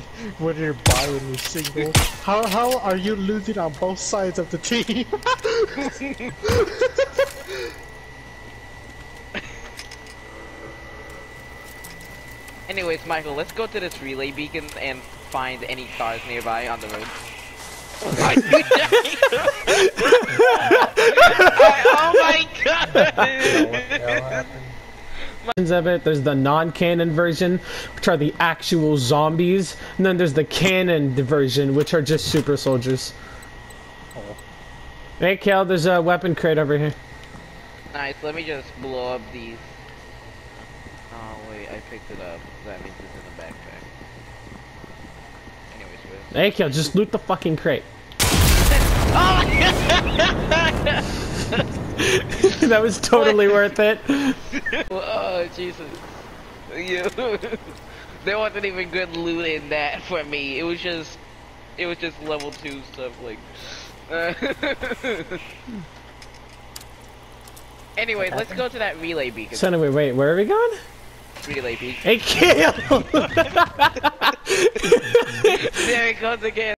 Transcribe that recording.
whether you're buying or single. How how are you losing on both sides of the team? Anyways, Michael, let's go to this relay beacon and find any cars nearby on the road. Are you joking? oh my god! Versions of it. There's the non-canon version, which are the actual zombies, and then there's the canon version, which are just super soldiers. Oh. Hey, Kel, there's a weapon crate over here. nice, let me just blow up these. Oh wait, I picked it up. That means it's in the backpack. Anyways, where? Hey, Kel, just loot the fucking crate. Oh my god! that was totally worth it. oh Jesus! You, there wasn't even good loot in that for me. It was just, it was just level two stuff. Like, uh, anyway, let's go to that relay beacon. So anyway, wait, where are we going? relay beacon. Hey, Kel! there it goes again.